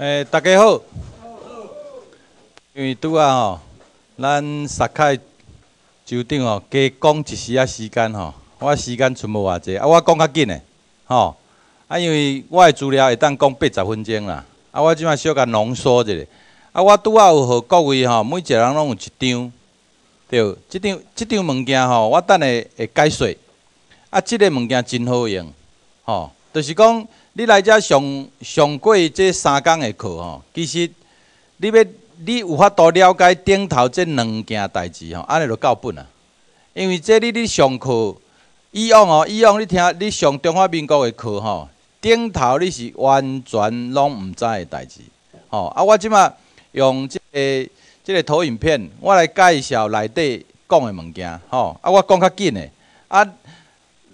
诶，大家好。因为拄啊吼，咱沙凯州长吼加讲一时啊时间吼，我时间剩无偌济，啊我讲较紧诶，吼。啊因为我诶资料会当讲八十分钟啦，啊我即摆小甲浓缩一下。啊我拄啊有互各位吼，每一个人拢有一张，对，即张即张物件吼，我等下会解说。啊，即个物件真好用，吼，就是讲。你来遮上上过这三工的课吼，其实你要你有法度了解顶头这两件代志吼，安尼就够本啊。因为这你你上课以往哦，以往你听你上中华民国的课吼，顶头你是完全拢毋知的代志吼。啊，我即马用这个这个投影片，我来介绍内底讲的物件吼。啊，我讲较紧的啊。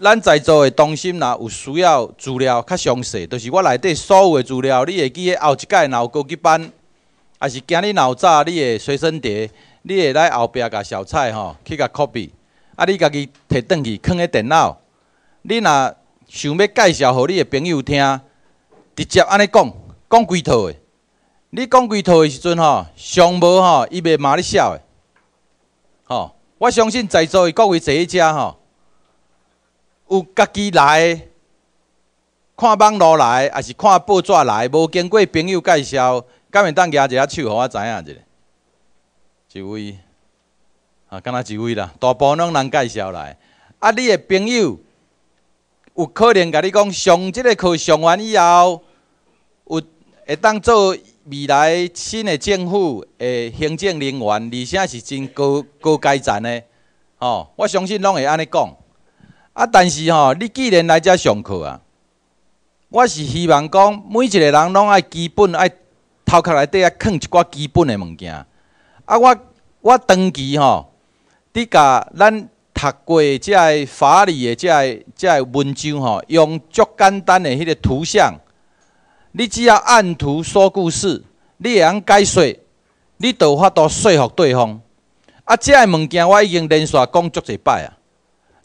咱在座的中心若有需要资料较详细，就是我内底所有的资料，你会记得后一届若有高级班，还是今日老早你的随身碟，你会来后壁甲小菜吼去甲 copy，啊，你家己摕转去放喺电脑。你若想要介绍互你的朋友听，直接安尼讲，讲几套的。你讲几套的时阵吼，上无吼，伊袂骂你笑的。吼，我相信在座的各位坐一遮吼。有家己来看网络来，还是看报纸来？无经过朋友介绍，敢会当举一下手，互我知影一下。一位，啊，敢若一位啦，大部分拢人介绍来。啊，你的朋友有可能甲你讲，上即个课上完以后，有会当做未来新的政府的行政人员，而且是真高高阶层的。吼，我相信拢会安尼讲。啊！但是吼，你既然来遮上课啊，我是希望讲每一个人拢爱基本爱头壳内底啊，藏一寡基本的物件。啊，我我长期吼，你甲咱读过遮个法理的遮个遮个文章吼，用足简单的迄个图像，你只要按图说故事，你会晓解说，你就有法度说服对方。啊，遮个物件我已经连续讲足一摆啊。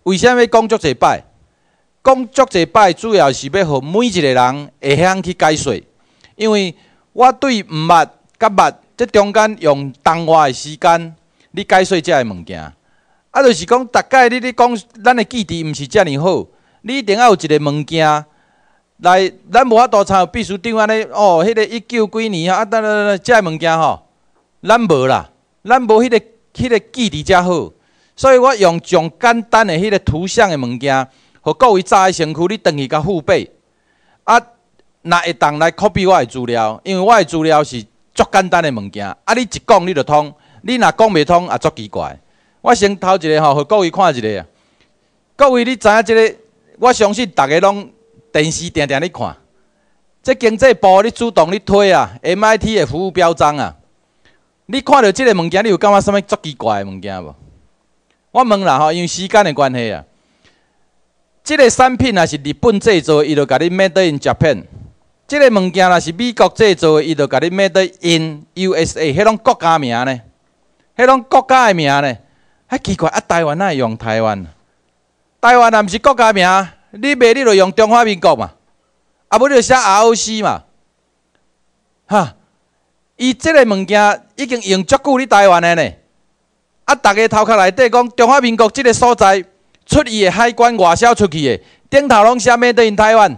为什么讲足一摆？讲足一摆，主要是要互每一个人会晓去解说。因为我对毋捌甲捌，这中间用同话的时间，你解说遮个物件。啊，就是讲，大概你咧讲，咱的记忆毋是遮尔好，你一定要有一个物件来，咱无法度参必须长安尼哦。迄个一九几年啊，等等等，遮个物件吼，咱无啦，咱无迄个迄个记忆遮好。所以我用上简单的迄个图像的物件，互各位早起身躯，你等于甲付费。啊，若会当来 copy 我的资料，因为我的资料是足简单的物件。啊，你一讲你就通，你若讲袂通也足奇怪。我先头一个吼，互各位看一个啊。各位，你知影即个？我相信逐个拢电视定定咧看。这经济部你主动咧推啊，MIT 的服务标章啊。你看到即个物件，你有感觉啥物足奇怪的物件无？我问啦吼，因为时间的关系啊，即个产品若是日本制造，伊就甲你 made in Japan；即个物件若是美国制造，伊就甲你 made in USA。迄种国家名呢？迄种国家的名呢？还奇怪啊！台湾哪会用台湾？台湾若毋是国家名，你卖你就用中华民国嘛？啊，无你就写 ROC 嘛？哈，伊即个物件已经用足久，咧台湾的呢？啊！逐个头壳内底讲中华民国即个所在出伊的海关外销出去的，顶头拢写 Made in Taiwan。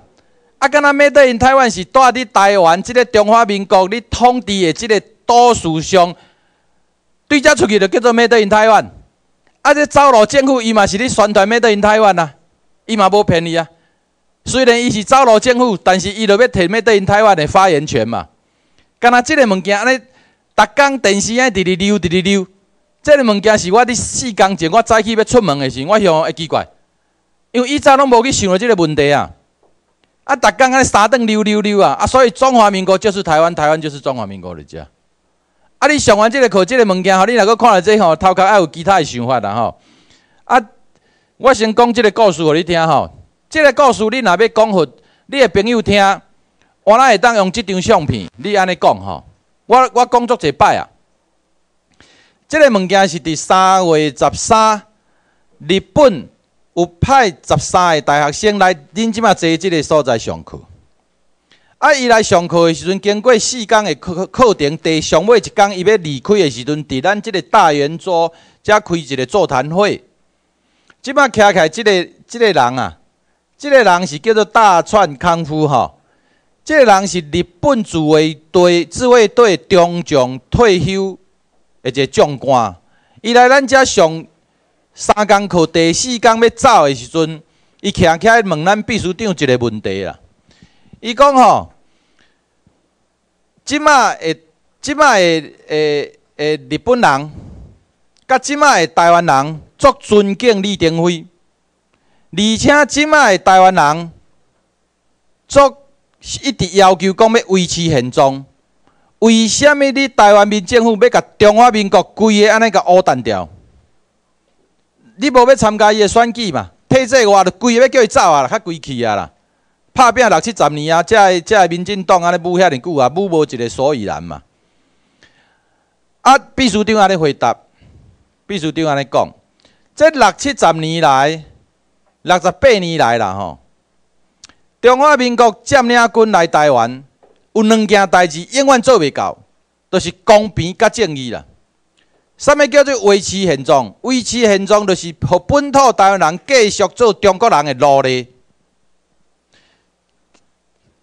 啊，敢若 Made in Taiwan 是住伫台湾即个中华民国你统治的即个都市上，对遮出去就叫做 Made in Taiwan。啊，这走路政府伊嘛是咧宣传 Made in Taiwan 啊，伊嘛无骗你啊。虽然伊是走路政府，但是伊就要摕 Made in Taiwan 的发言权嘛。敢若即个物件安尼，逐工电视安直直溜直直溜。这个物件是我伫四工前，我早起要出门的时，我想会奇怪，因为以前拢无去想到这个问题啊。啊，逐工安尼三顿溜溜溜啊，啊，所以中华民国就是台湾，台湾就是中华民国的家。啊，你上完这个课，这个物件吼，你若阁看了这吼，头壳还有其他的想法啦吼。啊，我先讲这个故事互你听吼。这个故事你若要讲互你的朋友听，我哪会当用这张相片？你安尼讲吼，我我工作一摆啊。这个物件是伫三月十三，日本有派十三个大学生来恁即马坐即个所在上课。啊，伊来上课的时阵，经过四天的课课程，第上尾一天，伊要离开的时阵，伫咱即个大圆桌遮开一个座谈会。即摆徛起来，即个即个人啊，即个人是叫做大川康夫吼。即个人是日本自卫队自卫队中将退休一个将官。伊来咱遮上三工课，第四工要走的时阵，伊站起来问咱秘书长一个问题啦。伊讲吼，即马的即马的诶诶日本人，甲即马的台湾人。足尊敬李登辉，而且即卖台湾人足一直要求讲要维持现状。为什么你台湾民政府要甲中华民国规个安尼甲乌淡掉？你无要参加伊个选举嘛？体制外就规个要叫伊走啊，较规气啊啦！拍拼六七十年啊，遮遮民进党安尼舞遐尼久啊，舞无一个所以然嘛。啊，秘书长安尼回答，秘书长安尼讲。这六七十年来，六十八年来啦吼，中华民国占领军来台湾，有两件代志永远做袂到，就是公平甲正义啦。什么叫做维持现状？维持现状就是互本土台湾人继续做中国人的奴隶。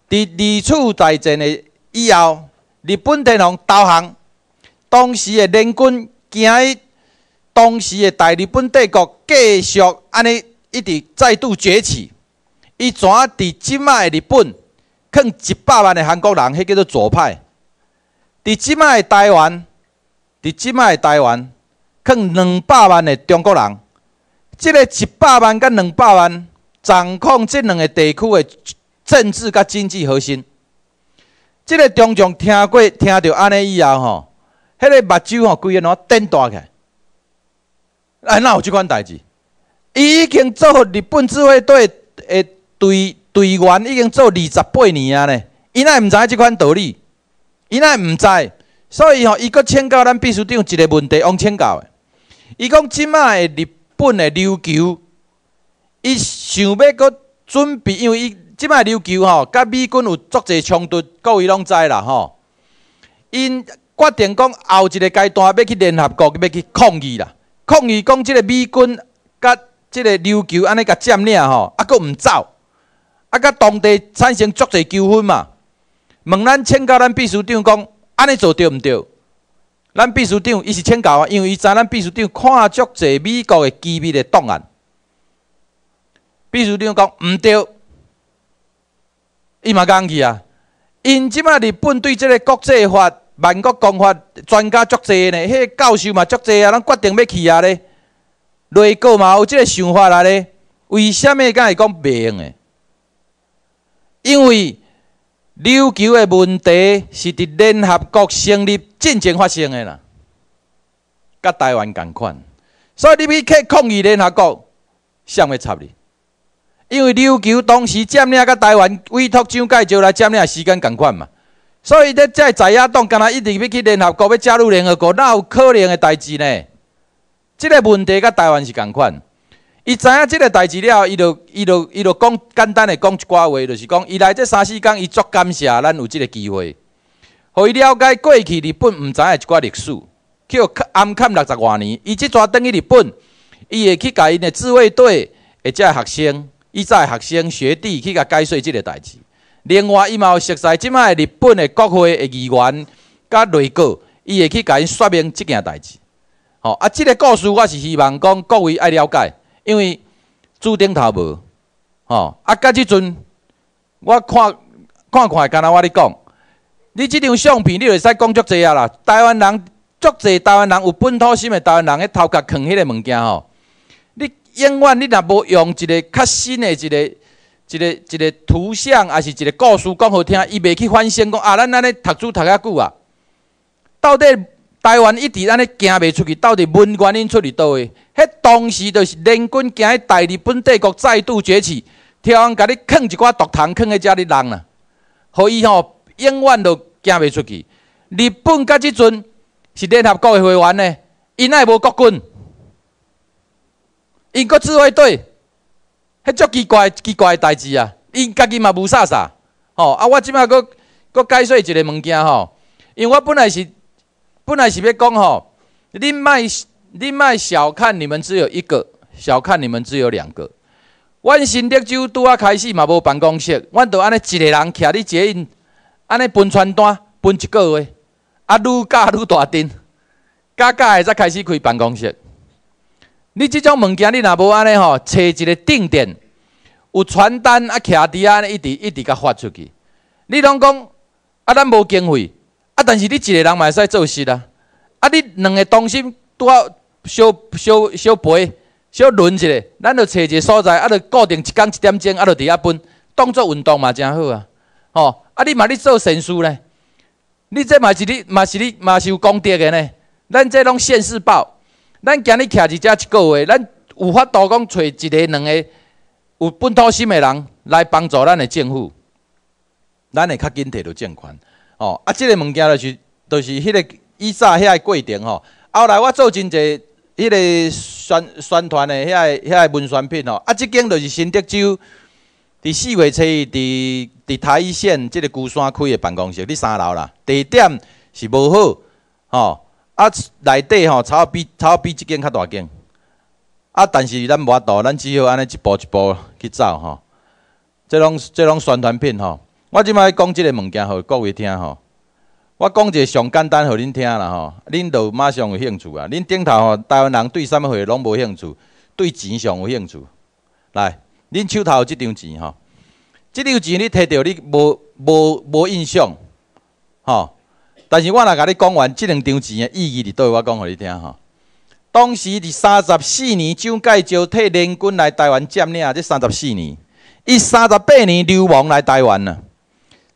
伫二次大战的以后，日本天皇投降，当时的联军惊。当时的大日本帝国继续安尼一直再度崛起，伊怎伫即卖日本，放一百万的韩国人，迄叫做左派；伫即卖的台湾，伫即卖的台湾，放两百万的中国人。即个一百万甲两百万，掌控即两个地区的政治甲经济核心。即个中将听过听到安尼以后吼，迄个目睭吼规个拢瞪大起。来。哎，哪有即款代志？伊已经做日本自卫队的队队员，已经做二十八年啊呢。伊哪会毋知即款道理？伊哪会毋知？所以吼，伊阁请教咱秘书长一个问题，往请教的。伊讲即卖日本的琉球，伊想要阁准备，因为伊即卖琉球吼，甲美军有足侪冲突，各位拢知啦吼。因决定讲后一个阶段要去联合国，要去抗议啦。抗议讲，即个美军甲即个琉球安尼甲占领吼，啊，阁毋走，啊，甲当地产生足侪纠纷嘛。问咱请教咱秘书长讲，安尼做对毋对？咱秘书长伊是请教啊，因为伊知咱秘书长看足侪美国的机密的档案。秘书长讲毋对，伊嘛讲去啊。因即马日本对即个国际法。万国公法专家足侪呢，迄个教授嘛足侪啊，咱决定要去啊咧。内阁嘛有即个想法啊咧。为什么敢会讲袂用诶？因为琉球的问题是伫联合国成立之前发生的啦，甲台湾共款。所以你要去抗议联合国，谁会插你？因为琉球当时占领甲台湾委托蒋介石来占领时间共款嘛。所以，咧在在野党干那一直要去联合国，要加入联合国，哪有可能的代志呢？即个问题甲台湾是共款。伊知影即个代志了，伊就伊就伊就讲简单的讲一寡话，就是讲伊来这三四天，伊足感谢咱有即个机会，互伊了解过去日本毋知影一寡历史，去暗砍六十多年。伊即阵等于日本，伊会去甲因的自卫队或者学生，以前学生学弟去甲解说即个代志。另外，伊嘛有熟悉即摆日本的国会的议员甲内阁，伊会去甲因说明即件代志。吼啊，即个故事我是希望讲各位爱了解，因为注顶头无。吼啊，到即阵我看看看，敢若我咧讲，你即张相片，你会使讲足济啊啦。台湾人足济，台湾人有本土心的台湾人，迄头壳囥迄个物件吼，你永远你若无用一个较新的一个。一个一个图像，还是一个故事讲好听，伊袂去反省讲啊，咱安尼读书读遐久啊，到底台湾一直安尼行袂出去，到底问原因出伫倒位？迄当时就是联军行喺大日本帝国再度崛起，挑人甲你囥一寡毒糖囥喺遮里人啦，互伊吼永远都行袂出去。日本甲即阵是联合国的会员呢，因爱无国军，因国自卫队。迄足奇怪奇怪诶代志啊！因家己嘛无啥啥，吼啊！我即摆阁阁解说一个物件吼，因为我本来是本来是要讲吼，恁卖恁卖小看你们只有一个，小看你们只有两个。阮新德州拄啊开始嘛无办公室，阮就安尼一个人徛伫捷运，安尼分传单分一个月，啊愈教愈大阵，教教诶才开始开办公室。你即种物件，你若无安尼吼，找一个定点，有传单啊，徛伫安尼一直一直甲发出去。你拢讲啊，咱无经费啊，但是你一个人嘛会使做事啊。啊，你两个同心拄啊小小小陪小轮一下，咱就找一个所在，啊，就固定一工一点钟，啊，就伫遐分，当做运动嘛，真好啊。吼，啊，你嘛咧做善事呢？你这嘛是你嘛是你嘛是有功德的呢？咱这拢现世报。咱今日徛一遮一个月，咱有法度讲找一个两个有本土心的人来帮助咱的政府，咱会较紧摕到政权。哦，啊，即个物件就是，就是迄个以早遐个过程吼。后来我做真济迄个宣宣传的遐个遐个文宣品吼。啊，即间就是新德州伫四月初伫伫台一线即个孤山开的办公室，伫三楼啦，地点是无好，吼。啊，内底吼，差比差比即间较大间，啊，但是咱无法度，咱只好安尼一步一步去走吼。即拢即拢宣传品吼，我即摆讲即个物件互各位听吼。我讲一个上简单互恁听啦吼，恁就马上有兴趣啊。恁顶头吼，台湾人对啥物货拢无兴趣，对钱上有兴趣。来，恁手头即张钱吼，即张钱你摕着你无无无印象吼。但是我若甲你讲完即两张钱的意义伫倒，我讲互你听吼。当时伫三十四年蒋介石替联军来台湾占领，这三十四年，伊三十八年流亡来台湾啊。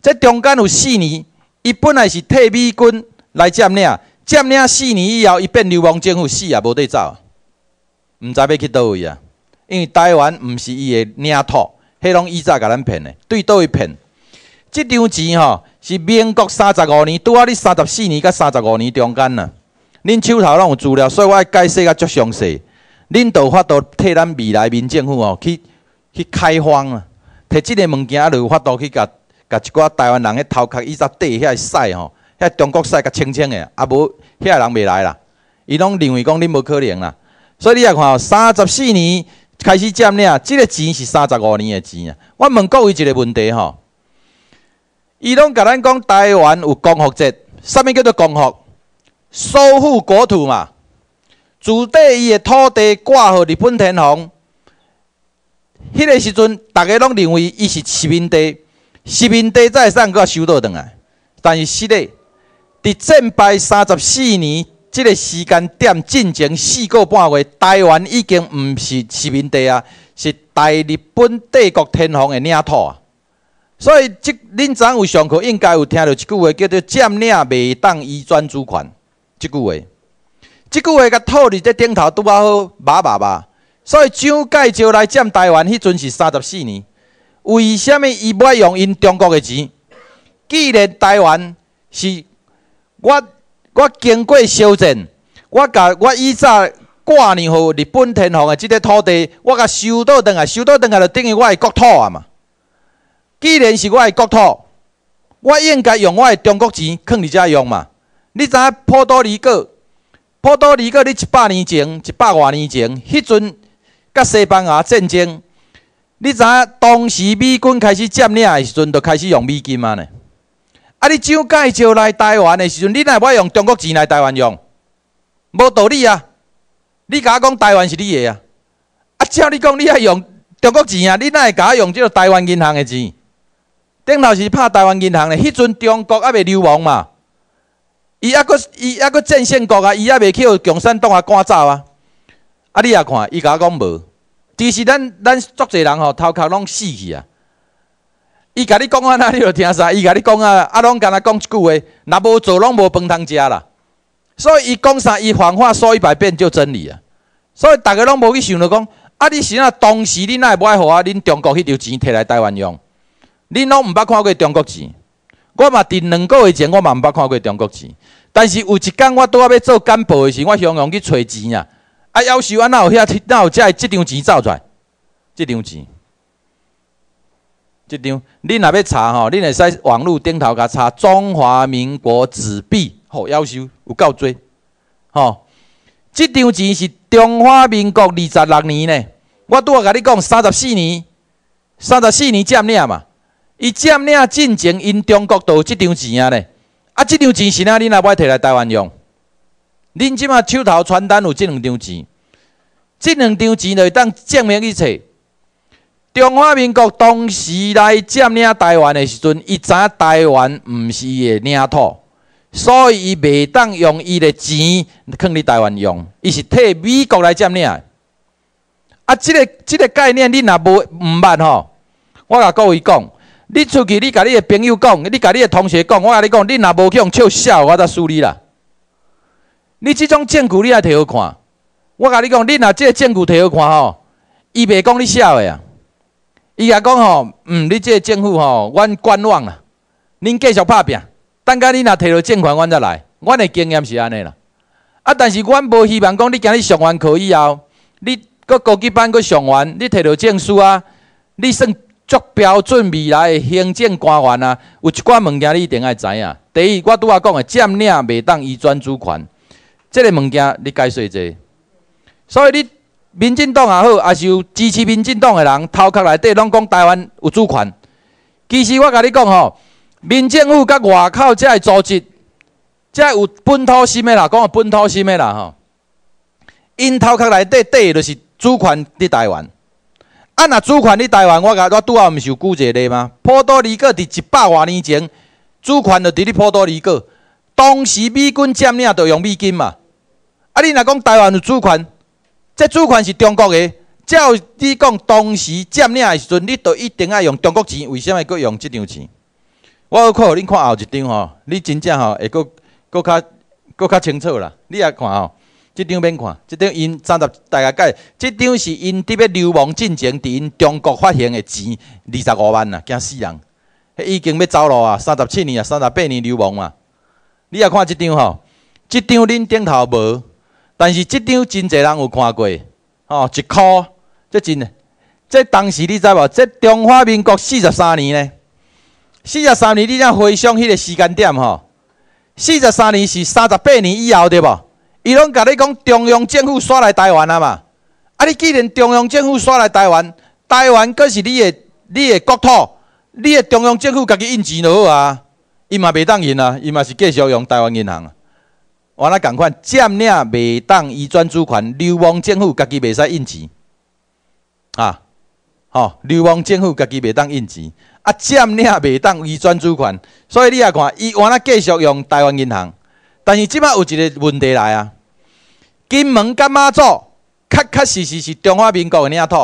这中间有四年，伊本来是替美军来占领，占领四年以后，伊变流亡政府，死也无得走，毋知要去倒位啊。因为台湾毋是伊的领土，迄拢以早甲咱骗的，对倒位骗。即张钱吼。是民国三十五年，拄啊！你三十四年甲三十五年中间呐，恁手头拢有资料，所以我解释甲足详细。恁有法度替咱未来民政府哦，去去开荒啊，摕即个物件啊，有法去甲甲一寡台湾人迄头壳以前底遐屎吼，遐中国屎甲清清的，啊无遐人袂来啦。伊拢认为讲恁无可能啦，所以你也看哦，三十四年开始占领，即个钱是三十五年的钱啊。我问各位一个问题吼。伊拢甲咱讲台湾有光复节，啥物叫做光复？收复国土嘛，自底伊的土地挂号日本天皇，迄个时阵，逐个拢认为伊是殖民地，殖民地才会使搁收倒转来。但是实际，伫战败三十四年即个时间点进前四个半月，台湾已经毋是殖民地啊，是大日本帝国天皇的领土啊。所以，即恁昨有上课应该有听到一句话，叫做“占领未当移转主权”。即句话，即句话甲套伫这顶头拄啊好，麻麻吧。所以蒋介石来占台湾，迄阵是三十四年。为什么伊要用因中国的钱？既然台湾是我我经过修正，我甲我以早挂念互日本天皇的即块土地，我甲收倒转来，收倒转来就等于我的国土啊嘛。既然是我的国土，我应该用我的中国钱放伫遮用嘛？你知影普多黎各？普多黎各，你一百年前、一百外年前，迄阵甲西班牙战争，你知影当时美军开始占领的时阵，就开始用美金嘛呢？啊，你蒋介石来台湾的时阵，你哪会用中国钱来台湾用？无道理啊！你甲我讲台湾是你的啊？啊，照你讲，你爱用中国钱啊？你哪会甲我用即个台湾银行的钱？顶头是拍台湾银行的，迄阵中国还袂流亡嘛？伊还阁伊还阁战胜国啊！伊还袂去互共产党啊赶走啊！啊，你也看，伊甲我讲无，其实咱咱足侪人吼头壳拢死去啊！伊甲你讲啊，那你就听啥？伊甲你讲啊，啊，拢敢若讲一句话，若无做，拢无饭通食啦。所以伊讲啥，伊谎话说一百遍就真理啊！所以逐个拢无去想着讲，啊，你是啊，当时你哪会无爱互啊？恁中国迄条钱摕来台湾用？恁拢毋捌看过中国钱，我嘛伫两个月前，我嘛毋捌看过中国钱。但是有一天，我拄啊要做干部的时，我向阳去找钱啊，啊，要求啊，哪有遐，哪有遮即张钱走出来？即张钱，即张，恁若要查吼，恁会使网络顶头甲查中华民国纸币，吼，夭寿有够多，吼。即张钱是中华民国二十六年呢，我拄啊甲你讲三十四年，三十四年占领嘛，伊占领进前因中国都有即张钱啊呢，啊，即张钱是哪？恁若要摕来台湾用？恁即马手头传单有即两张钱，即两张钱就会当证明一切。中华民国当时来占领台湾的时阵，伊知影台湾毋是伊的领土，所以伊袂当用伊的钱放伫台湾用，伊是替美国来占领。啊，即个即个概念，恁若无毋捌吼，我甲各位讲，你出去，你甲你的朋友讲，你甲你的同学讲，我甲你讲，恁若无去用笑笑，我则输你啦。你即种证据，你也摕好看。我甲你讲，你若即个证据摕好看吼，伊袂讲你笑的啊。伊也讲吼，嗯，你即个政府吼，阮观望啦，恁继续拍拼，等下你若摕到政权，阮再来。阮的经验是安尼啦。啊，但是阮无希望讲你今日上完课以后，你搁高级班搁上完，你摕到证书啊，你算足标准未来的行政官员啊。有一寡物件你一定爱知影。第一，我拄仔讲的占领袂当移转主权，即个物件你解说者。所以你。民进党也好，也是有支持民进党的人，头壳内底拢讲台湾有主权。其实我甲你讲吼，民政府甲外口遮个组织，遮有本土心的啦，讲本土心的啦吼。因头壳内底底就是主权伫台湾。啊，若主权伫台湾，我甲我拄仔毋是有举一个例吗？波多黎各伫一百多年前，主权就伫咧波多黎各。当时美军占领就用美金嘛。啊，你若讲台湾有主权？这主权是中国的，照你讲，当时占领的时阵，你都一定要用中国钱，为什么佫用这张钱？我有看，恁看后一张吼，你真正吼会佫佫较佫较清楚啦。你也看吼，这张免看，这张因三十大家解，这张是因伫要流亡进前伫因中国发行的钱，二十五万呐，惊死人！迄已经要走路啊，三十七年啊，三十八年流亡嘛。你也看这张吼，这张恁顶头无。但是即张真侪人有看过，吼一箍，这真诶。这当时你知无？这中华民国四十三年呢，四十三年你才回想迄个时间点吼。四十三年是三十八年以后对无？伊拢甲你讲中央政府刷来台湾啊嘛。啊，你既然中央政府刷来台湾，台湾阁是你诶你诶国土，你诶中央政府家己印钱就好啊。伊嘛袂当印啊，伊嘛是继续用台湾银行啊。我那共款占领袂当移转主权，流亡政府家己袂使印钱啊！吼，流亡政府家己袂当印钱啊！占领袂当移转主权，所以你也看，伊我那继续用台湾银行，但是即摆有一个问题来啊！金门甲马祖确确实实是中华民国的领土，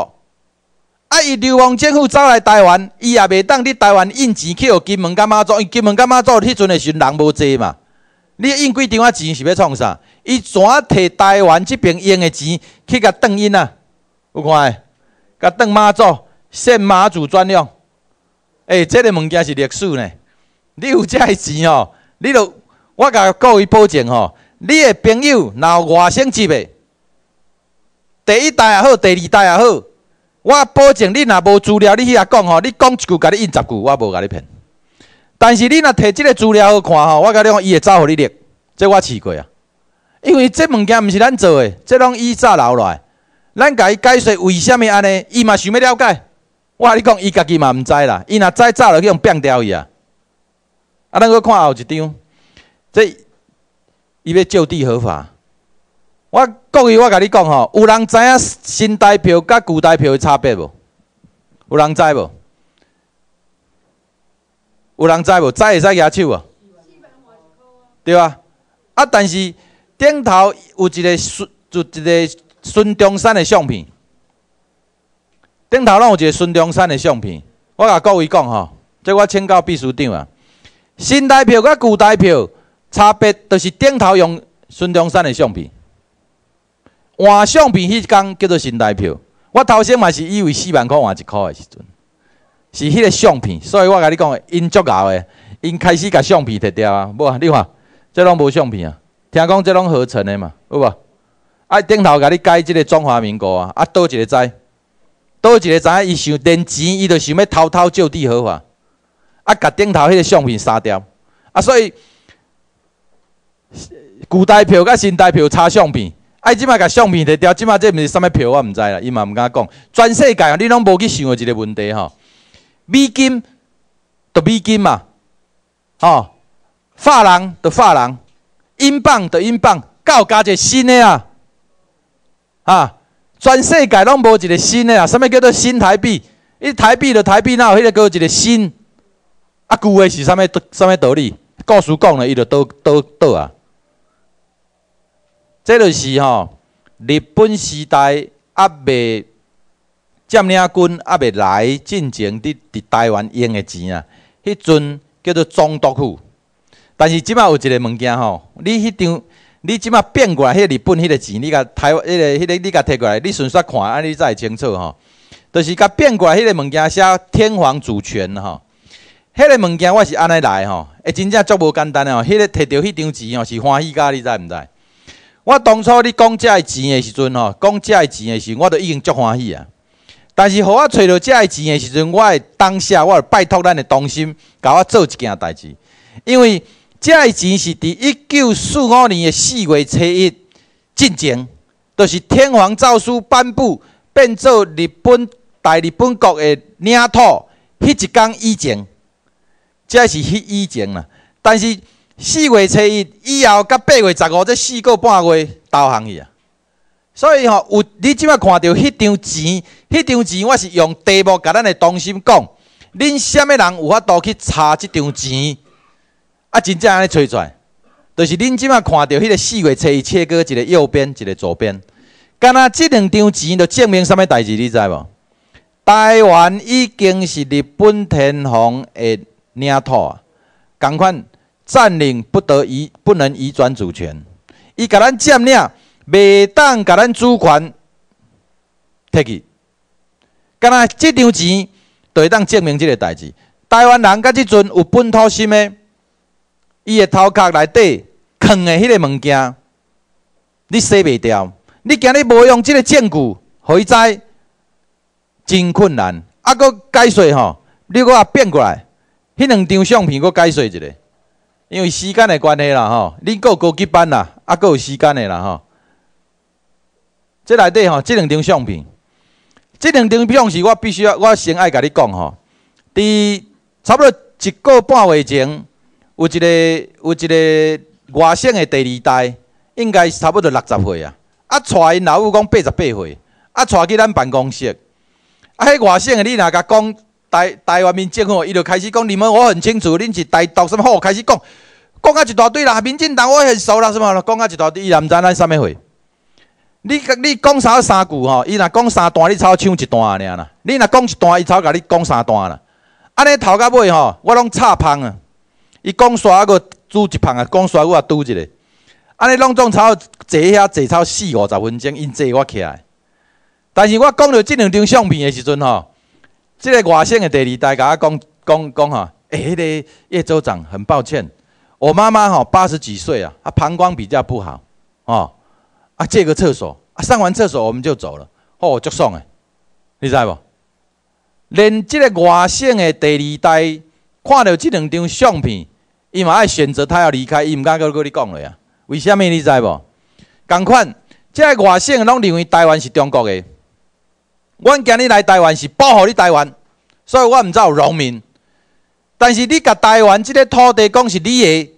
啊！伊流亡政府走来台湾，伊也袂当伫台湾印钱去互金门甲马祖，因金门甲马祖迄阵的时人无济嘛。你印几张啊钱是要创啥？伊怎摕台湾即边用的钱去甲邓印啊？有看？甲邓妈祖献妈祖专用。诶，这个物件是历史呢。你有这个钱哦，你著我甲各位保证吼，你的朋友若有外省籍的，第一代也好，第二代也好，我保证你若无资料，你去遐讲吼，你讲一句，甲你印十句，我无甲你骗。但是你若摕即个资料好看吼，我甲你讲，伊会走互你掠，这我试过啊。因为这物件毋是咱做诶，这拢伊早留落来。咱甲伊解释为虾米安尼，伊嘛想要了解。我甲你讲，伊家己嘛毋知啦。伊若再早落去用变掉伊啊。啊，咱搁看后一张，这伊要就地合法。我故意，我甲你讲吼，有人知影新台票甲旧台票诶差别无？有人知无？有人知无？知会使举手无？对啊。啊，但是顶头有一个孙，就一个孙中山的相片。顶头拢有一个孙中山的相片。我甲各位讲吼，这我请教秘书长啊。新台票甲旧台票差别，就是顶头用孙中山的相片，换相片迄工叫做新台票。我头先嘛是以为四万块换一箍的时阵。是迄个相片，所以我甲你讲，因足熬的，因开始甲相片摕掉啊，无啊？你看，这拢无相片啊？听讲这拢合成的嘛，有无？啊，顶头甲你改即个中华民国啊，啊，倒一个知？倒一个知伊想连钱，伊就想要偷偷就地合法，啊，甲顶头迄个相片杀掉，啊，所以古代票甲新代票差相片，啊，即摆甲相片摕掉，即摆这毋是啥物票，我毋知啦，伊嘛毋敢讲。全世界你拢无去想过一个问题吼，美金就美金嘛，吼，法郎就法郎，英镑就英镑，有加一个新的啊，啊。全世界拢无一个新的啊！什物叫做新台币？伊台币就台币，哪有迄个叫一个新？啊，旧的是啥物？啥物道理？故事讲了，伊就倒倒倒啊！这就是吼，日本时代啊未占领军还未来进前伫伫台湾用的钱啊！迄阵叫做总督府。但是即摆有一个物件吼，你迄张。你即马变过来，迄个日本迄个钱，你甲台湾迄个、迄个，你甲摕过来，你顺续看，安尼才会清楚吼。就是甲变过来，迄个物件写天皇主权吼。迄个物件我是安尼来吼，会真正足无简单哦。迄个摕到迄张钱吼，是欢喜甲你知毋知？我当初你讲遮个钱的时阵吼，讲遮个钱的时，我都已经足欢喜啊。但是，互我找到遮个钱的时阵，我会当下我会拜托咱的同心，甲我做一件代志，因为。这个钱是伫一九四五年的四月初一进前，就是天皇诏书颁布变做日本大日本国的领土，迄一天以前，这是迄以前啦。但是四月初一以后，甲八月十五这四个半月投降去啊。所以吼，有你即摆看到迄张钱，迄张钱我是用题目甲咱的同心讲，恁什么人有法度去查即张钱？啊，真正安尼吹出来，就是恁即摆看到迄个四月初一切割一个右边，一个左边，敢若即两张钱就证明什物代志？你知无？台湾已经是日本天皇的领土啊，共款占领不得移，不能移转主权。伊甲咱占领，袂当甲咱主权摕去。敢若即张钱就会当证明即个代志。台湾人甲即阵有本土心的。伊的头壳内底藏的迄个物件，你洗袂掉。你今日无用即个证据，互伊知真困难。啊，搁解说吼，你搁啊变过来，迄两张相片搁解说一下，因为时间的关系啦吼。你搁高级班啦，啊，搁有时间的啦吼。这内底吼，这两张相片，这两张相是我必须要，我先爱甲你讲吼。伫差不多一个半月前。有一个有一个外省的第二代，应该是差不多六十岁啊。啊，带因老母讲八十八岁，啊，带去咱办公室。啊，迄外省的你若甲讲台台湾民政府，伊就开始讲你们我很清楚，恁是台独什么好，开始讲讲啊一大堆啦，民进党我很熟啦，什么讲啊一大堆，伊也毋知咱啥物货。你你讲啥三句吼，伊若讲三段，你超唱一段尔啦。你若讲一段，伊超甲你讲三段啦。安尼头到尾吼，我拢插芳啊。伊讲煞啊，个煮一盘啊，讲煞我啊拄一个，安尼拢总超坐遐坐超四五十分钟，因坐我起来。但是我讲到即两张相片的时阵吼，即个外省的第二代甲我讲讲讲吼，诶，迄个叶州长很抱歉，我妈妈吼八十几岁啊，她膀胱比较不好哦，啊借个厕所，啊上完厕所我们就走了，哦足爽诶，你知无？连即个外省的第二代。看到即两张相片，伊嘛爱选择他要离开，伊毋敢搁搁你讲了呀？为虾米你知无？共款，即个外省拢认为台湾是中国的。阮今日来台湾是保护你台湾，所以我毋走农民。但是你甲台湾即个土地讲是你的，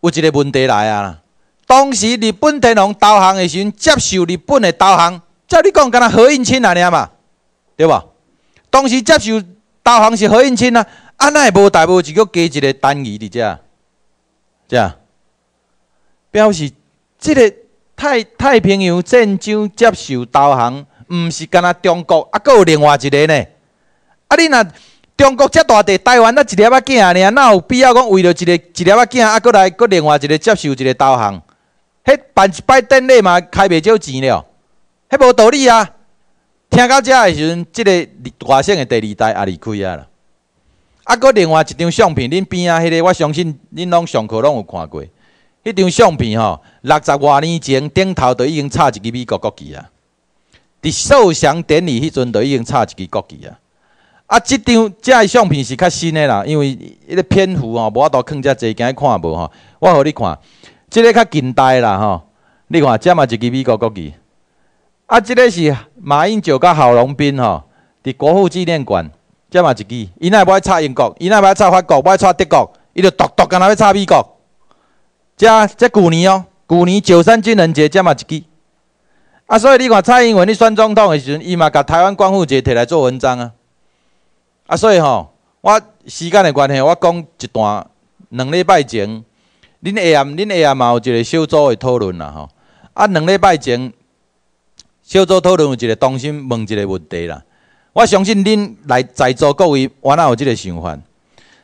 有一个问题来啊！当时日本天皇投降的时阵，接受日本的投降，照你讲，敢若何应钦啊？尔嘛，对无？当时接受投降是何应钦啊？啊，那会无代无志，搁加一个单语伫遮，遮表示即个太太平洋战争接受投降，毋是敢若中国，啊，佫有另外一个呢。啊，你若中国遮大地，台湾那一粒仔囝尔，哪有必要讲为了一个一粒仔囝，啊，搁来佫另外一个接受一个投降？迄办一摆典礼嘛，开袂少钱了，迄无道理啊！听到遮的时阵，即个外省的第二代也离开啊啦。啊，搁另外一张相片，恁边啊，迄个我相信恁拢上课拢有看过。迄张相片吼，六十外年前顶头都已经插一支美国国旗啊。伫受降典礼迄阵，就已经插一支国旗啊。啊，即张这的相片是较新的啦，因为迄个篇幅吼无法度囥遮济，惊看无吼。我互你看，即个较近代啦吼。你看，这嘛一支美国国旗。啊，即个是马英九甲郝龙斌吼，伫国父纪念馆，这嘛一支。伊若爱插英国，伊若爱插法国，不爱插德国，伊就独独干那要插美国。这这旧年哦，旧年九三军人节，这嘛一支。啊，所以你看蔡英文你选总统的时阵，伊嘛甲台湾光复节摕来做文章啊。啊，所以吼，我时间的关系，我讲一段两礼拜前，恁下暗恁下暗嘛有一个小组的讨论啦吼。啊，两礼拜前小组讨论有一个中心问一个问题啦。我相信恁来在座各位，原来有即个想法。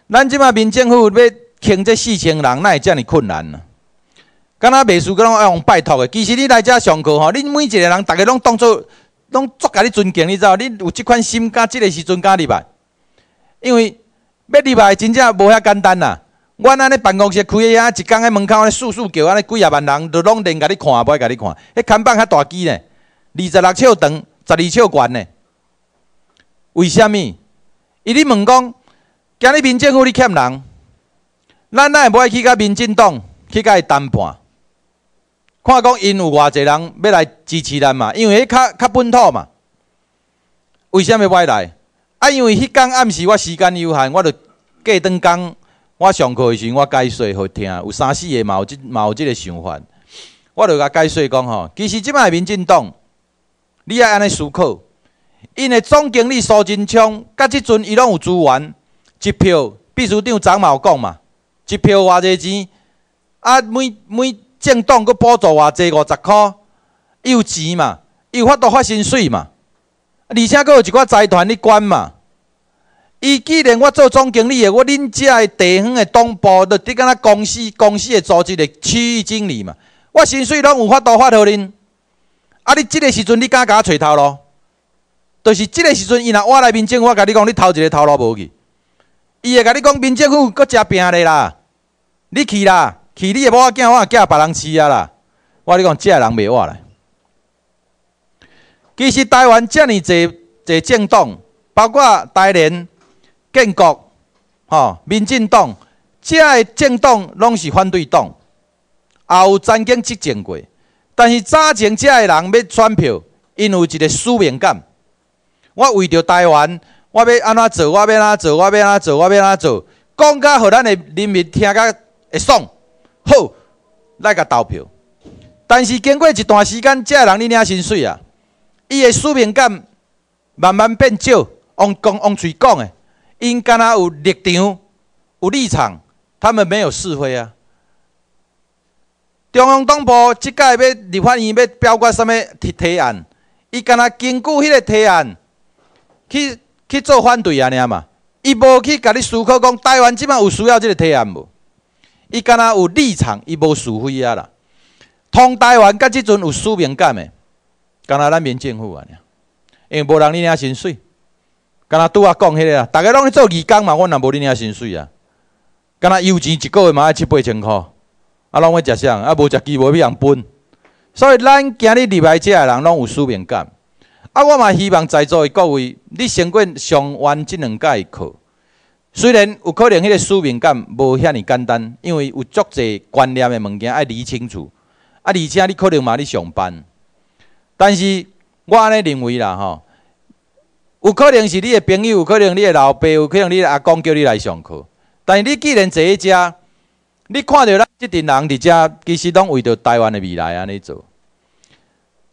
咱即马民政府要请这四千人，哪会遮尔困难呢？敢若秘书，敢拢爱用拜托的。其实你来遮上课吼，恁每一个人，逐个拢当做拢足甲你尊敬，你知？恁有即款心，甲即个时阵敢入来？因为要入来真正无遐简单呐。阮安尼办公室开遐一工喺门口安尼速速叫安尼几啊万人，都拢连甲你看，无爱甲你看。迄看板较大机呢，二十六尺长，十二尺悬呢。为虾米？伊咧问讲，今日民政府你欠人，咱哪会无爱去甲民进党去甲伊谈判？看讲因有偌济人要来支持咱嘛？因为迄较较本土嘛。为虾米爱来？啊，因为迄工暗时我时间有限，我著过顿工，我上课的时我解说互听，有三四个嘛有即嘛有即个想法，我著甲解说讲吼，其实即摆民进党，你爱安尼思考，因的总经理苏贞昌，甲即阵伊拢有资源，一票秘书长张茂讲嘛，一票偌济钱，啊每每政党佫补助偌济五十箍，伊有钱嘛，伊有法度发薪水嘛，而且佫有一寡财团咧管嘛。伊既然我做总经理的，我恁遮的地方的总部，就伫敢若公司公司的组织的区域经理嘛，我薪水拢有法度发互恁。啊，你即个时阵你敢甲我找头路？就是即个时阵，伊若我来民政府，我甲你讲，你头一个头路无去。伊会甲你讲，民政府搁食饼咧啦，你去啦，去你的某仔囝，我也别人饲啊啦。我你讲，遮人袂活来。其实台湾遮尔济济政党，包括台联。建国，吼，民进党，遮个政党拢是反对党，也有曾经执政过。但是早前遮个人要选票，因有一个使命感。我为着台湾，我要安怎做，我要安怎做，我要安怎做，我要安怎做，讲甲互咱的人民听甲会爽，好来甲投票。但是经过一段时间，遮个人你领薪水啊，伊的使命感慢慢变少，往讲往嘴讲的。因敢若有立场、有立场，他们没有是非啊。中央党部即届要立法院要表决什么提提案，伊敢若根据迄个提案去去做反对安尼嘛？伊无去甲你思考讲台湾即摆有需要即个提案无？伊敢若有立场，伊无是非啊啦。通台湾甲即阵有使命感的，敢若咱民政府安尼，因为无人领薪水。敢若拄啊讲迄个啊，逐个拢咧做义工嘛，阮也无恁遐薪水啊。敢若油钱一个月嘛爱七八千箍，啊，拢要食啥？啊，无食鸡无要人分。所以咱今日入来遮个人拢有使命感。啊，我嘛希望在座的各位，你先过上完即两届课，虽然有可能迄个使命感无遐尼简单，因为有足侪观念的物件爱理清楚。啊，而且你可能嘛咧上班，但是我安尼认为啦吼。有可能是你的朋友，有可能你的老爸，有可能你的阿公叫你来上课。但是你既然坐喺遮，你看到咱即群人伫遮，其实拢为着台湾的未来安尼做，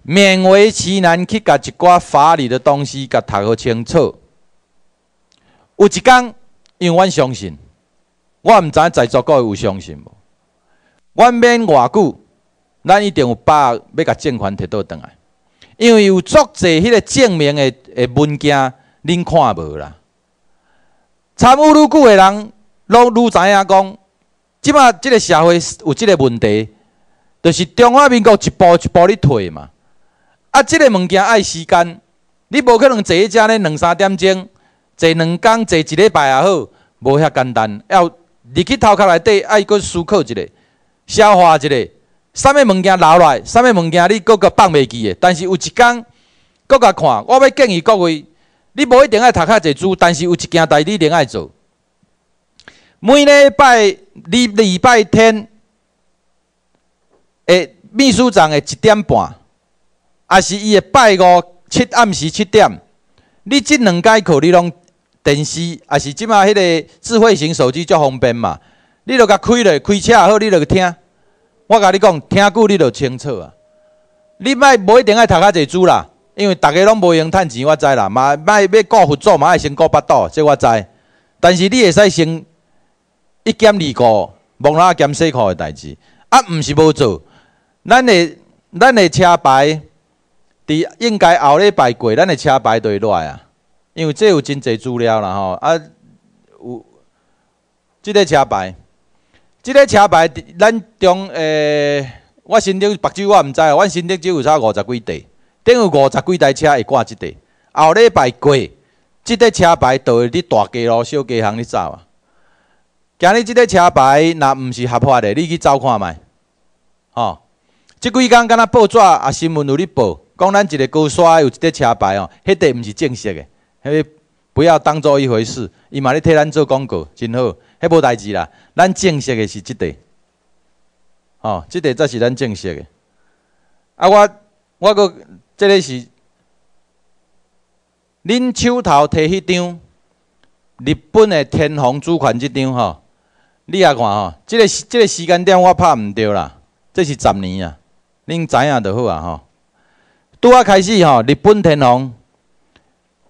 勉为其难去甲一寡法律的东西甲读好清楚。有一天，因为阮相信，我毋知影在座各位有相信无？阮免偌久，咱一定有把握要甲政权摕倒转来。因为有足侪迄个证明的的文件，恁看无啦。参与愈久的人，拢愈知影讲，即马即个社会有即个问题，就是中华民国一步一步咧退嘛。啊，即个物件爱时间，你无可能坐一遮咧两三点钟，坐两工，坐一礼拜也好，无遐简单。要入去头壳内底，爱搁思考一下，消化一下。啥物物件留落来，啥物物件你搁个放袂记诶。但是有一天，搁甲看，我要建议各位，你无一定爱读较济书，但是有一件代你一定爱做。每礼拜礼礼拜天，诶，秘书长诶一点半，也是伊诶拜五七暗时七点，你即两节课你拢电视，也是即马迄个智慧型手机足方便嘛？你著甲开咧，开车也好，你著去听。我甲你讲，听久你就清楚啊。你莫无一定爱读较济书啦，因为逐个拢无用趁钱，我知啦。嘛莫要顾佛祖，嘛爱先顾巴肚，这我知。但是你会使先一兼二顾，忙哪兼细裤的代志，啊，毋是无做。咱的咱的车牌，伫应该后礼拜过，咱的车牌就会来啊。因为这有真侪资料啦吼，啊，有即个车牌。即个车牌，咱中诶，我新竹白州我毋知，我新竹只有差五十几台，等有五十几台车会挂即块。后礼拜过，即个车牌就会伫大街路、小街巷咧走啊。今日即个车牌若毋是合法的，你去走看觅，吼。即几工敢若报纸啊新闻有咧报，讲咱一个高山有一个车牌哦，迄块毋是正式的，迄个不要当做一回事。伊嘛咧替咱做广告，真好。迄无代志啦，咱正式的是即块，吼，即块才是咱正式的。啊，我我阁即个是恁手头摕迄张日本的天皇主权即张吼，你也看吼，即个即个时间点我拍毋对啦，这是十年啊，恁知影就好啊吼。拄啊开始吼，日本天皇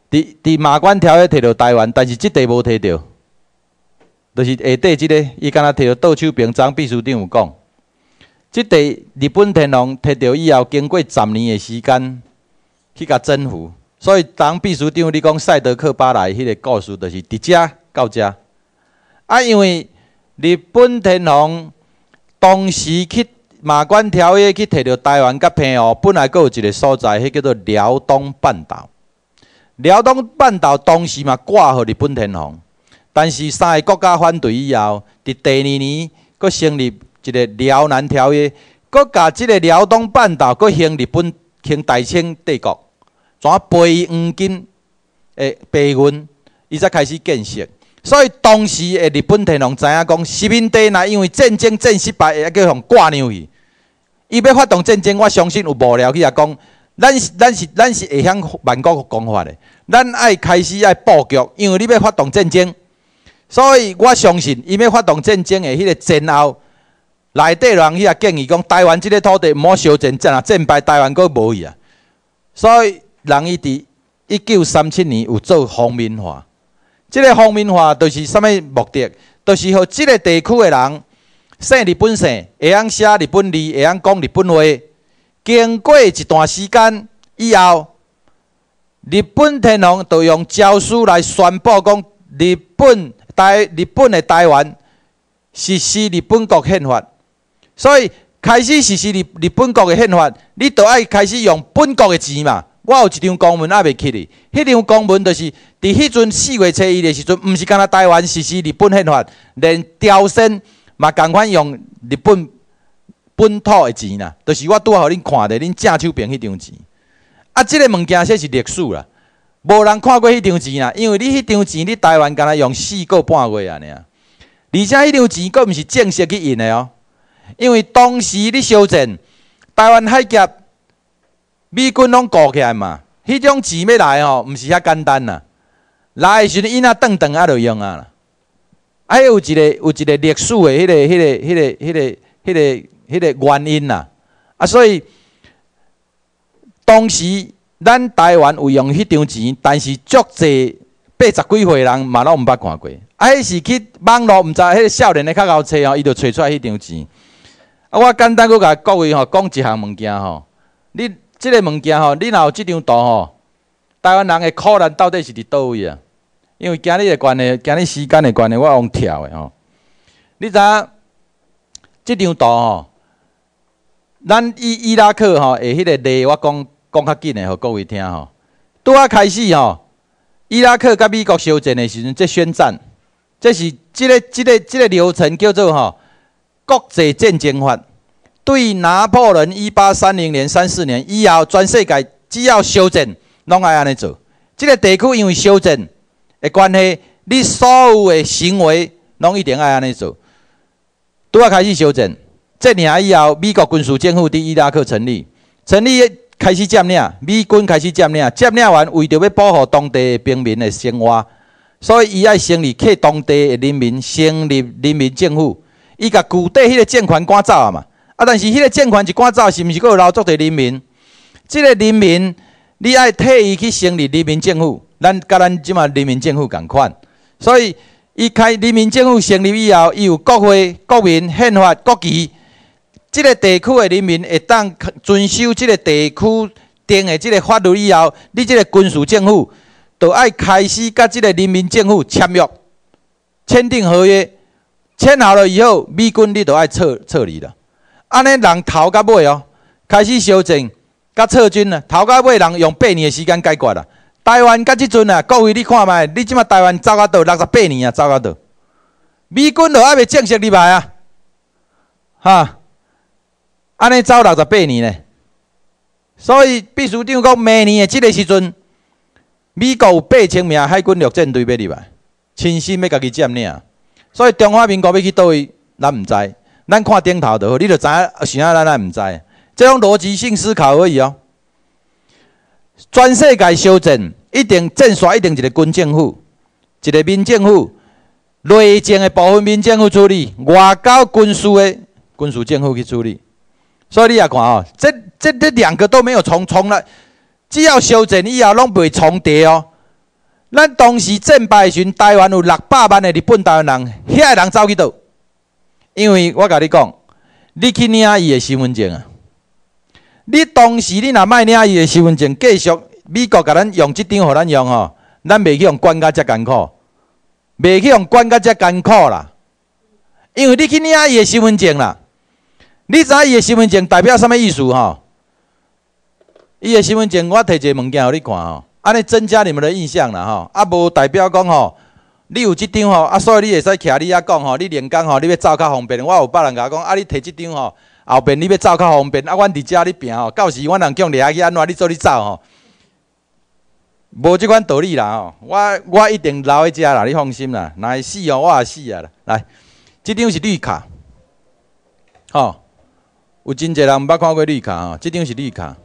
伫伫马关条约摕到台湾，但是即块无摕到。就是下底即个，伊敢若摕到倒手平，张秘书长有讲，即块日本天皇摕到以后，经过十年的时间去甲征服，所以当秘书长你讲赛德克巴莱迄个故事，就是伫遮到遮。啊，因为日本天皇当时去马关条约去摕到台湾甲平湖，本来阁有一个所在，迄叫做辽东半岛。辽东半岛当时嘛挂互日本天皇。但是三个国家反对以后，伫第二年，佫成立一个辽南条约，佫甲即个辽东半岛佫兴日本兴大清帝国，怎培黄金诶白银，伊才开始建设。所以当时诶日本天皇知影讲，殖民地若因为战争战失败，会叫互挂上去。伊要发动战争，我相信有无聊去啊讲，咱是咱是咱是会向万国讲法诶，咱爱开始爱布局，因为你要发动战争。所以我相信，伊要发动战争的迄个前后，内底人伊也建议讲，台湾即个土地毋好烧战争啊，战败台湾阁无去啊。所以人伊伫一九三七年有做方面化，即个方面化就是啥物目的？就是互即个地区的人，姓日本姓，会晓写日本字，会晓讲日本话。经过一段时间以后，日本天皇就用诏书来宣布讲，日本。台日本的台湾实施日本国宪法，所以开始实施日日本国的宪法，你都爱开始用本国的钱嘛。我有一张公文也未去哩，迄张公文就是伫迄阵四月初一的时阵，毋是干那台湾实施日本宪法，连朝鲜嘛共款用日本本土的钱啦，就是我拄好互恁看的，恁正手边迄张钱。啊，即个物件说是历史啦。无人看过迄张钱啦，因为你迄张钱，你台湾敢若用四个半月啊，而且迄张钱佫毋是正式去印的哦，因为当时你修正台湾海峡，美军拢顾起来嘛，迄种钱要来吼，毋是遐简单啦。来的时阵伊那顿顿啊，就用啊啦。还有一个有一个历史的迄个、迄个、迄个、迄个、迄个、迄个原因啦。啊，所以当时。咱台湾有用迄张钱，但是足济八十几岁人嘛拢毋捌看过。啊，迄是去网络毋知迄个少年的较贤找哦，伊就找出来迄张钱。啊，我简单佫甲各位吼讲一项物件吼，你即个物件吼，你若有即张图吼，台湾人的苦难到底是伫倒位啊？因为今日的关系，今日时间的关系，我用跳的吼。你知影即张图吼，咱伊伊拉克吼，诶迄个例我讲。讲较紧诶，互各位听吼。拄啊开始吼，伊拉克甲美国相战诶时阵，即宣战，这是即个、即个、即个流程叫做吼国际战争法。对拿破仑一八三零年、三四年以后，全世界只要相战，拢爱安尼做。即个地区因为修正的关系，你所有的行为拢一定爱安尼做。拄啊开始修正，这年以后，美国军事政府伫伊拉克成立，成立开始占领，美军开始占领，占领完为着要保护当地平民的生活，所以伊爱成立克当地的人民成立人民政府，伊甲旧底迄个政权赶走啊嘛。啊，但是迄个政权一赶走，是毋是阁有留足的人民？即个人民。你爱替伊去成立人民政府，咱甲咱即嘛人民政府共款，所以伊开人民政府成立以后，伊有国会、国民、宪法、国旗，即个地区的人民会当遵守即个地区定的即个法律以后，你即个军事政府就爱开始甲即个人民政府签约、签订合约，签好了以后，美军你就爱撤撤离了。安尼人头甲尾哦，开始修正。甲撤军了，头甲尾人用八年的时间解决啦。台湾甲即阵啊，各位你看觅，你即马台湾走到倒六十八年啊，走到倒。美军都还未正式入来啊，哈，安尼走六十八年呢。所以秘书长讲，明年的即个时阵，美国有八千名海军陆战队要入来，亲身要家己占领。所以中华民国要去倒位，咱毋知，咱看顶头就好，你就知影，是啊，咱咱毋知。即种逻辑性思考而已哦。全世界修正一定政刷一定一个军政府，一个民政府，内政的部分民政府处理，外交军事的军事政府去处理。所以你也看哦，这这这两个都没有重重了，只要修正以后拢不会重叠哦。咱当时战败时，台湾有六百万的日本台湾人，遐个人走去倒？因为我甲你讲，你去领伊的身份证啊。你当时你若卖领伊的身份证，继续美国甲咱用即张互咱用吼，咱袂去用管甲遮艰苦，袂去用管甲遮艰苦啦。因为你去领伊的身份证啦，你知伊的身份证代表啥物意思吼？伊的身份证我摕一个物件互你看吼，安尼增加你们的印象啦吼，啊无代表讲吼，你有即张吼，啊所以你会使徛你遐讲吼，你连工吼，你要走较方便。我有别人甲我讲，啊你摕即张吼。后边你要走较方便，啊，阮伫遮你拼吼，到时阮人叫掠去安怎，你做你走吼，无即款道理啦吼，我我一定留喺遮啦，你放心啦，若会死哦，我也死啊啦。来，即张是绿卡，吼，有真侪人毋捌看过绿卡吼，即张是绿卡，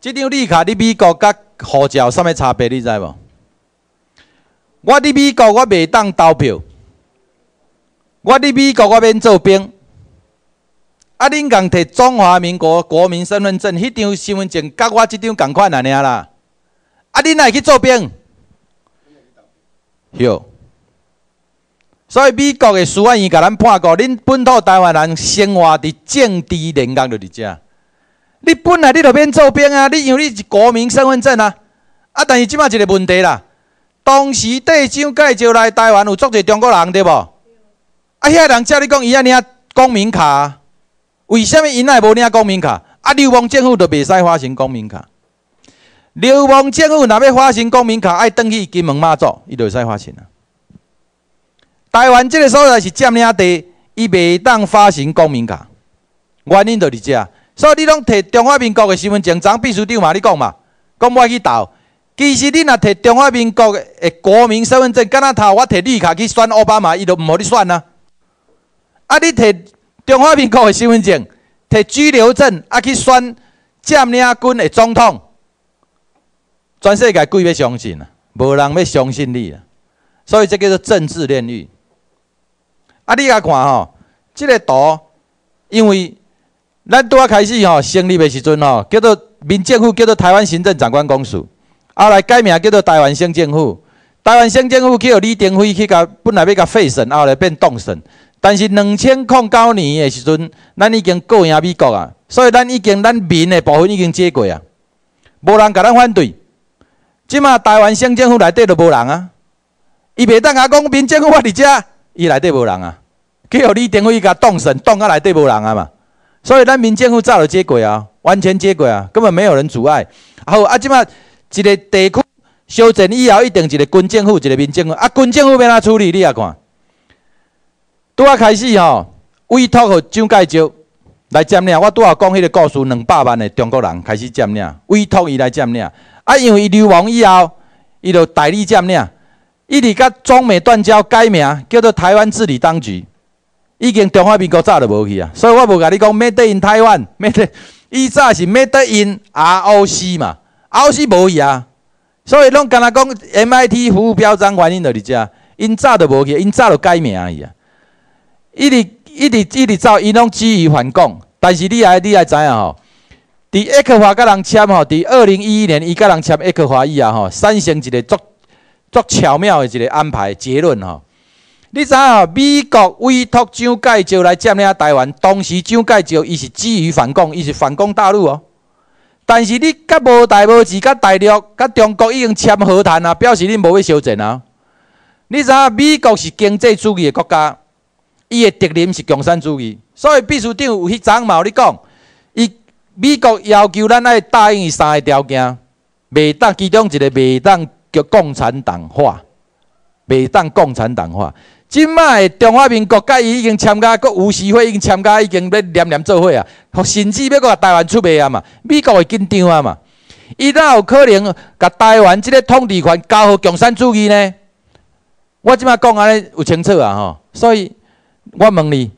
即张绿卡伫美国甲护照啥物差别，你知无？我伫美国我袂当投票，我伫美国我免做兵。啊！恁共摕中华民国国民身份证，迄张身份证甲我即张共款安尼啦。啊！恁会去做兵？有。所以美国的司法院甲咱判过，恁本土台湾人生活伫政治联合就伫遮。你本来你就免做兵啊！你因为你是国民身份证啊。啊！但是即摆一个问题啦，当时第张介绍来台湾有足侪中国人对无？啊！遐人照你讲，伊安领公民卡。为什么因爱无领公民卡？啊，流氓政府就袂使发行公民卡。流氓政府若要发行公民卡，爱登去金门妈祖，伊就会使发行啊。台湾这个所在是占领地，伊袂当发行公民卡，原因就伫遮。所以你拢摕中华民国的身份证，张秘书长嘛，你讲嘛，讲我去投。其实你若摕中华民国的国民身份证，敢若头我摕绿卡去选奥巴马，伊就毋互你选啊。啊，你摕。中华民国的身份证，摕居留证啊去选占领军的总统，全世界鬼要相信啊？无人要相信你啊！所以这叫做政治炼狱。啊，你来看吼，这个图，因为咱拄啊开始吼成立的时阵吼，叫做民政府，叫做台湾行政长官公署，后来改名叫做台湾省政府。台湾省政府去互李登辉去甲本来要甲废省，后来变动省。但是两千零九年的时阵，咱已经过赢美国啊，所以咱已经咱民的部分已经接过啊，无人甲咱反对。即马台湾省政府内底都无人啊，伊袂当甲讲民政府我伫遮，伊内底无人啊，去互李登辉甲冻神冻啊内底无人啊嘛，所以咱民政府早就接轨啊，完全接轨啊，根本没有人阻碍。好啊，即马一个地区修正以后，一定一个军政府，一个民政府啊，军政府要哪处理？你也看。拄啊开始吼，委托互蒋介石来占领。我拄啊讲迄个故事，两百万的中国人开始占领，委托伊来占领。啊，因为伊流亡以后，伊就代理占领，伊伫甲中美断交改名叫做台湾治理当局，已经中华民国早就无去啊。所以我无甲你讲 Made in Taiwan，Made 伊早是 Made in ROC 嘛，ROC 无去啊。所以拢敢若讲 MIT 服务标章原因就伫遮，因早就无去，因早就改名而已啊。一直一直一直走，因拢基于反共，但是你爱你爱知影吼，伫埃克华甲人签吼，伫二零一一年伊甲人签埃克华以后吼，产生一个足足巧妙的一个安排结论吼。你知影美国委托蒋介石来占领台湾，当时蒋介石伊是基于反共，伊是反攻大陆哦。但是你甲无代无志，甲大陆、甲中国已经签和谈啊，表示你无要修正啊。你知影美国是经济主义的国家，伊的敌人是共产主义，所以秘书长有迄张毛你讲，伊美国要求咱爱答应伊三个条件，袂当其中一个袂当叫共产党化，袂当共产党化。即摆中华民国甲伊已经参加，国有时会已经参加，已经要念念做伙啊，甚至要甲台湾出卖啊嘛，美国会紧张啊嘛，伊哪有可能甲台湾即个统治权交互共产主义呢？我即摆讲安尼有清楚啊吼，所以我问你，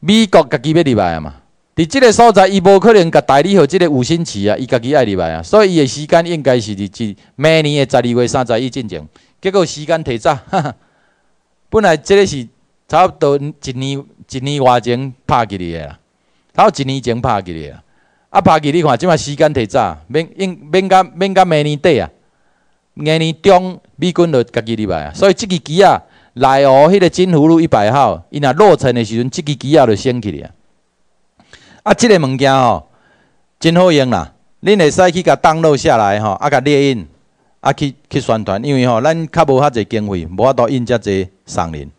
美国家己要入来啊嘛？伫即个所在，伊无可能甲代理互即个吴新奇啊，伊家己爱入来啊，所以伊的时间应该是伫明年的十二月三十一进前，结果时间提早。本来这个是差不多一年一年外前拍起嚟啦，差不多一年前拍起嚟啦。啊，拍起你看，即摆时间提早，免应免甲免甲明年底啊，明年中美军就家己入来啊。所以即支机啊，来哦，迄个金湖路一百号，伊若落成的时阵，即支机啊就升起嚟啊。啊，即个物件吼，真好用啦，恁会使去甲登录下来吼，啊，甲列印。啊，去去宣传，因为吼，咱较无遐济经费，无法度印遮济送人。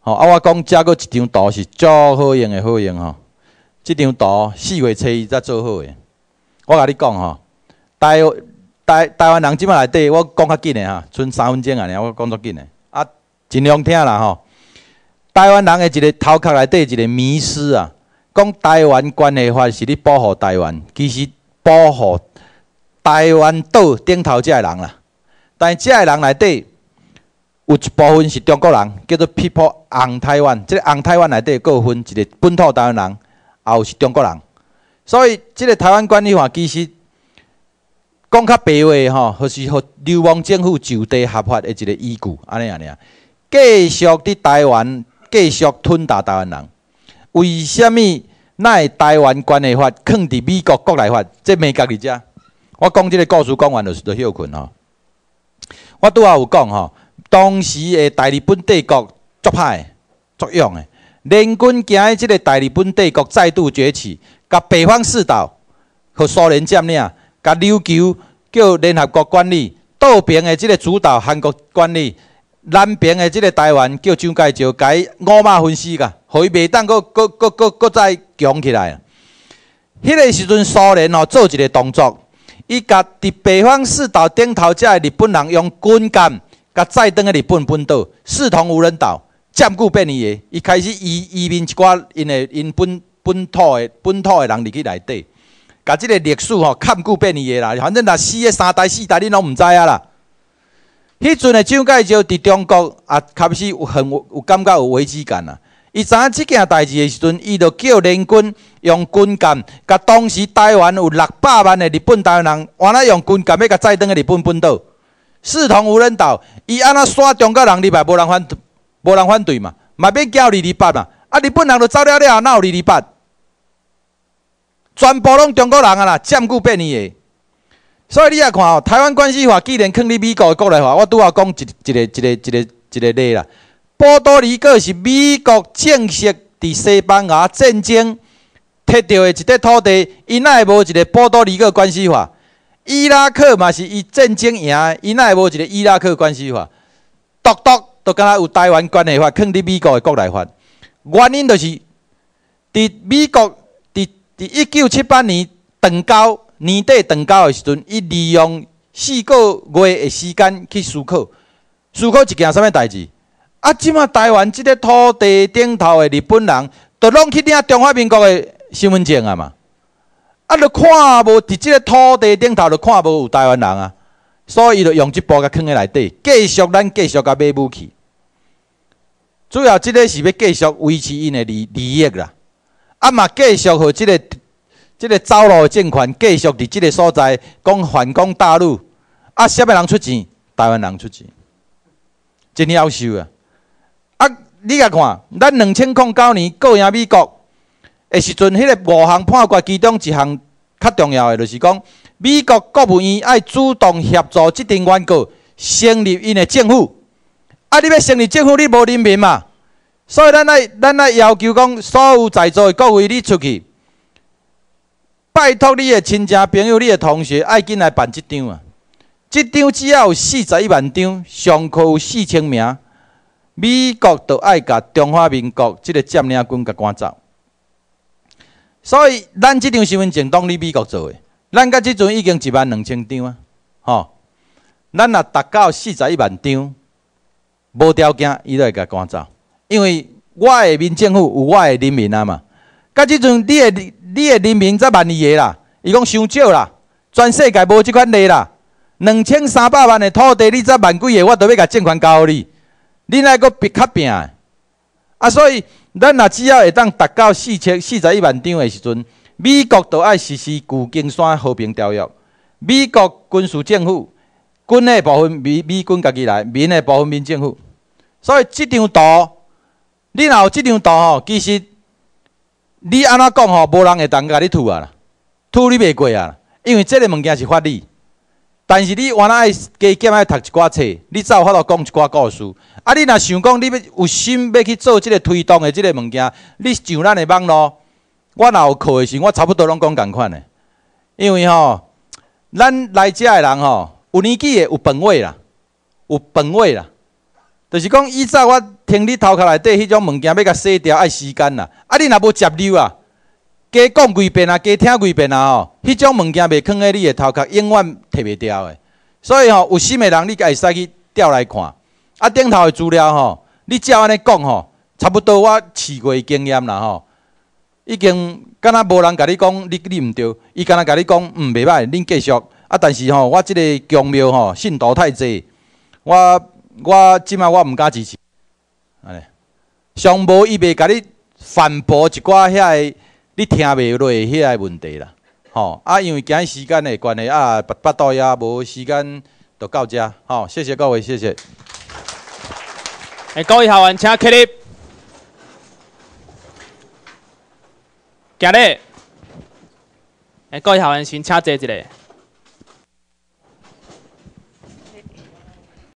吼，啊，我讲遮个一张图是足好用的，好用吼。即张图四月初一才做好的。我甲你讲吼，台台台湾人即摆内底，我讲较紧的哈，剩三分钟啊，我讲足紧的。啊，尽量听啦吼。台湾人的一个头壳内底一个迷失啊，讲台湾关系法是咧保护台湾，其实保护。台湾岛顶头遮个人啦，但遮个人内底有一部分是中国人，叫做 People on Taiwan。即个 on Taiwan 内底有分一个本土台湾人，也有是中国人。所以即个台湾管理法其实讲较白话吼，就是互流亡政府就地合法的一个依据，安尼安尼啊。继续伫台湾继续吞打台湾人，为什么会台湾关系法放伫美国国内法？这美国伫遮。我讲即个故事讲完就是休困吼。我拄仔有讲吼，当时的大日本帝国足歹作用的，联军惊即个大日本帝国再度崛起，甲北方四岛和苏联占领，甲琉球叫联合国管理，倒边的即个主导韩国管理，南边的即个台湾叫蒋介石改五马分尸甲，互伊袂当搁搁搁搁搁再强起来。迄个时阵苏联哦做一个动作。伊甲伫北方四岛顶头遮个日本人用军舰，甲载登个日本本岛，视同无人岛，占据便宜个。伊开始移移民一寡因诶因本本土的本土的人入去内底，甲即个历史吼看顾便宜个啦。反正若死个三代四代，恁拢毋知啊啦。迄阵诶蒋介石伫中国也开始有很有感觉有危机感啦。伊知影即件代志诶时阵，伊就叫联军用军舰，甲当时台湾有六百万诶日本台湾人，完了用军舰要甲载登个日本本岛，视同无人岛。伊安那耍中国人入来，无人反，无人反对嘛，嘛免交二二八嘛。啊，日本人都走了了，哪有二二八？全部拢中国人啊啦，占据便宜诶。所以你也看哦，台湾关系法既然放伫美国诶国内法，我拄仔讲一一个一个一个一个例啦。波多黎各是美国正式伫西班牙战争摕到的一块土地，伊哪会无一个波多黎各关系法？伊拉克嘛是伊战争赢，伊哪会无一个伊拉克关系法？独独都敢若有台湾关系法，放伫美国的国内法。原因就是伫美国伫伫一九七八年断交年底断交的时阵，伊利用四个月的时间去思考，思考一件啥物代志？啊！即马台湾即个土地顶头的日本人，都拢去领中华民国的身份证啊嘛！啊，就看无伫即个土地顶头，就看无有台湾人啊，所以伊就用即部甲囥喺内底，继续咱继续甲买武器。主要即个是要继续维持因的利利益啦，啊嘛继续互即个即个走路政权继续伫即个所在讲反攻大陆，啊，啥物人出钱？台湾人出钱，真夭寿啊！你甲看，咱两千零九年过赢美国的时阵，迄个五项判决其中一项较重要的，就是讲美国国务院爱主动协助即阵原告成立因的政府。啊！你要成立政府，你无人民嘛？所以咱来，咱来要求讲，所有在座的各位，你出去，拜托你的亲戚朋友、你的同学，爱紧来办即张啊！即张只要有四十一万张，上课有四千名，美国都爱甲中华民国即个占领军甲赶走。所以，咱即张身份证当你美国做的，咱甲即阵已经一万两千张啊！吼，咱若达到四十一万张。无条件，伊就会甲赶走，因为我的民政府有我的人民啊嘛。甲即阵，你的你的人民才万二个啦，伊讲伤少啦，全世界无即款例啦。两千三百万的土地，你才万几个，我都要甲政权交互你，你来个别较拼啊！所以，咱若只要会当达到四千四十一万张的时阵，美国都爱实施旧金山和平条约，美国军事政府。军的部分，美美军家己来；民的部分，民政府。所以这张图，你若有这张图吼，其实你安怎讲吼，无人会当甲你吐啊啦，吐你袂过啊。因为这个物件是法律，但是你原来爱加减爱读一寡册，你才有法度讲一寡故事。啊，你若想讲你要有心要去做这个推动的这个物件，你上咱的网络，我若有课的时，我差不多拢讲共款的。因为吼，咱来遮的人吼。有年纪的有本位啦，有本位啦，就是讲以早我听你头壳内底迄种物件要甲洗掉，爱时间啦。啊，你若无接溜啊，加讲几遍啊，加听几遍啊吼，迄种物件袂囥在你的头壳，永远摕袂掉的。所以吼，有心的人你会使去调来看。啊，顶头的资料吼，你照安尼讲吼，差不多我试过的经验啦吼，已经敢若无人甲你讲你你毋对，伊敢若甲你讲嗯袂歹，恁继续。啊！但是吼，我即个强庙吼信徒太济，我我即摆我毋敢支持。安尼，上无伊袂甲你反驳一寡遐个你听袂落遐个问题啦。吼啊，因为今日时间的关系啊，巴巴肚也无时间，就到遮。吼，谢谢各位，谢谢。诶，各位校员请起立，行咧。诶，各位校员先请坐一下。